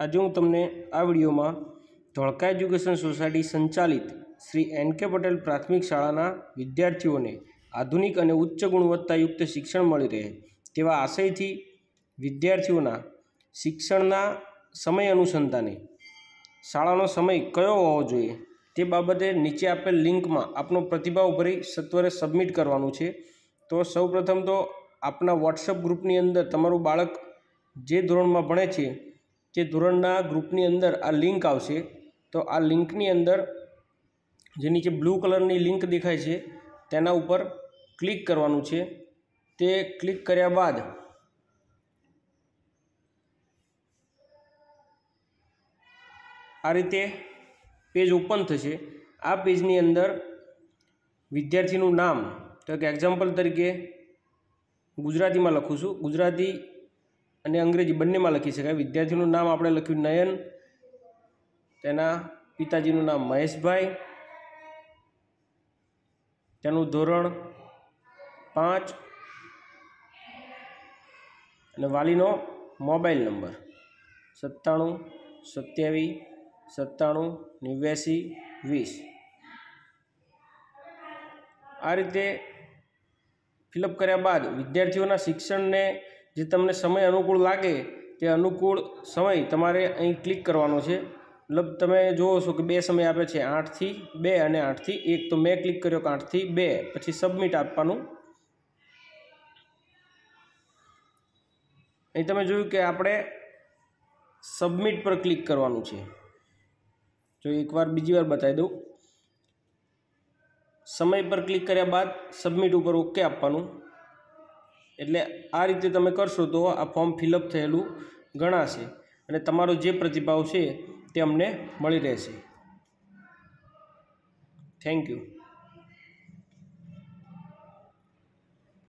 આજે હું તમને આ વિડીયોમાં ધોળકા એજ્યુકેશન સોસાયટી સંચાલિત શ્રી એન કે પટેલ પ્રાથમિક શાળાના વિદ્યાર્થીઓને આધુનિક અને ઉચ્ચ ગુણવત્તાયુક્ત શિક્ષણ મળી રહે તેવા આશયથી વિદ્યાર્થીઓના શિક્ષણના સમય અનુસંધાને શાળાનો સમય કયો હોવો જોઈએ તે બાબતે નીચે આપેલ લિંકમાં આપનો પ્રતિભાવ ભરી સત્વરે સબમિટ કરવાનું છે. તો સૌપ્રથમ તો આપના વોટ્સઅપ ગ્રુપની અંદર તમારું બાળક જે ધોરણમાં ભણે છે તે ધોરણના ગ્રુપની અંદર આ લિંક આવશે, તો આ લિંકની અંદર જે નીચે બ્લુ કલરની લિંક દેખાય છે, તેના ઉપર ક્લિક કરવાનું છે. તે ક્લિક કર્યા બાદ આ રીતે પેજ ઓપન થશે. આ પેજની અંદર વિદ્યાર્થીનું નામ, તો કે એક્ઝામ્પલ તરીકે ગુજરાતીમાં લખું છું. ગુજરાતી અને અંગ્રેજી બંનેમાં લખી શકાય. વિદ્યાર્થીનું નામ આપણે લખ્યું નયન, તેના પિતાજીનું નામ મહેશભાઈ, તેનું ધોરણ પાંચ, અને વાલીનો મોબાઈલ નંબર સત્તાણું સત્યાવીસ સત્તાણું, નેવ્યાસી, વીસ. આ રીતે ફિલઅપ કર્યા બાદ વિદ્યાર્થીઓના શિક્ષણને જે તમને સમય અનુકૂળ લાગે, તે અનુકૂળ સમય તમારે અહીં ક્લિક કરવાનો છે. મતલબ તમે જુઓ છો કે બે સમય આપે છે, આઠથી બે અને આઠથી એક. તો મેં ક્લિક કર્યો કે આઠથી બે, પછી સબમિટ આપવાનું. અહીં તમે જોયું કે આપણે સબમિટ પર ક્લિક કરવાનું છે. જો એકવાર બીજી વાર બતાવી દઉં. સમય પર ક્લિક કર્યા બાદ સબમિટ ઉપર ઓકે આપવાનું. એટલે આ રીતે તમે કરશો તો આ ફોર્મ ફિલઅપ થયેલું ગણાશે અને તમારો જે પ્રતિભાવ છે તે અમને મળી રહેશે. Thank you